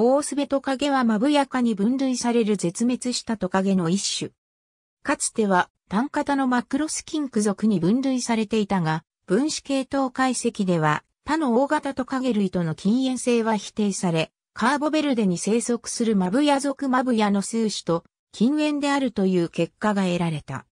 オオスベトカゲはマブヤ科に分類される絶滅したトカゲの一種。かつては単型のマクロスキンク属に分類されていたが、分子系統解析では他の大型トカゲ類との禁煙性は否定され、カーボベルデに生息するマブヤ族マブヤの数種と禁煙であるという結果が得られた。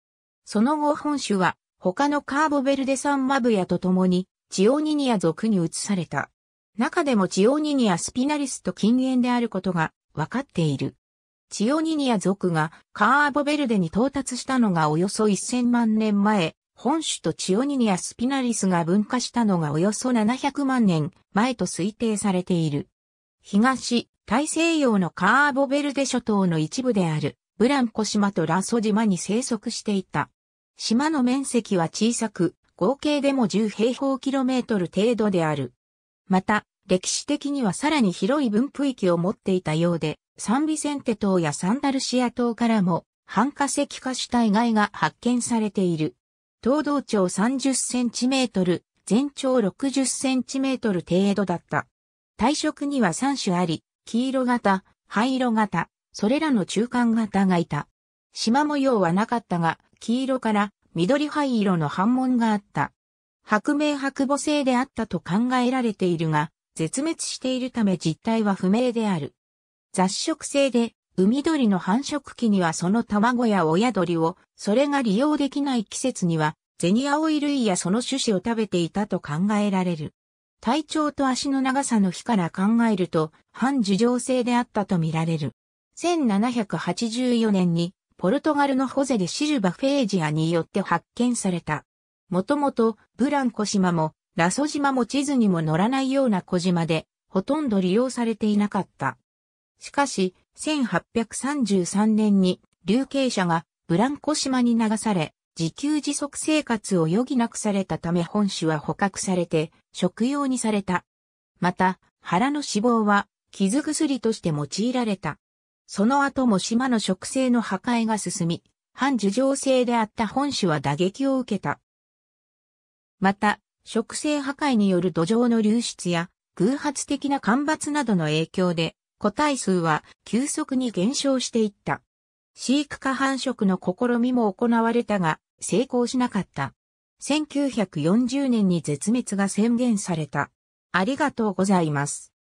その後本種は他のカーボベルデ産マブヤと共にチオニニア属に移された。中でもチオニニアスピナリスと禁煙であることが分かっている。チオニニア族がカーボベルデに到達したのがおよそ1000万年前、本種とチオニニアスピナリスが分化したのがおよそ700万年前と推定されている。東、大西洋のカーボベルデ諸島の一部であるブランコ島とラソ島に生息していた。島の面積は小さく、合計でも10平方キロメートル程度である。また、歴史的にはさらに広い分布域を持っていたようで、サンビセンテ島やサンダルシア島からも、半化石化した遺骸が発見されている。東道長30センチメートル、全長60センチメートル程度だった。体色には3種あり、黄色型、灰色型、それらの中間型がいた。縞模様はなかったが、黄色から緑灰色の斑紋があった。白明白母星であったと考えられているが、絶滅しているため実態は不明である。雑食性で、海鳥の繁殖期にはその卵や親鳥を、それが利用できない季節には、ゼニアオイ類やその種子を食べていたと考えられる。体長と足の長さの比から考えると、半樹状性であったとみられる。1784年にポルトガルのホゼでシルバ・フェージアによって発見された。もともとブランコ島もラソ島も地図にも載らないような小島でほとんど利用されていなかった。しかし、1833年に流刑者がブランコ島に流され、自給自足生活を余儀なくされたため本種は捕獲されて食用にされた。また、腹の脂肪は傷薬として用いられた。その後も島の植生の破壊が進み、反樹状性であった本種は打撃を受けた。また、植生破壊による土壌の流出や偶発的な干ばつなどの影響で個体数は急速に減少していった。飼育下繁殖の試みも行われたが成功しなかった。1940年に絶滅が宣言された。ありがとうございます。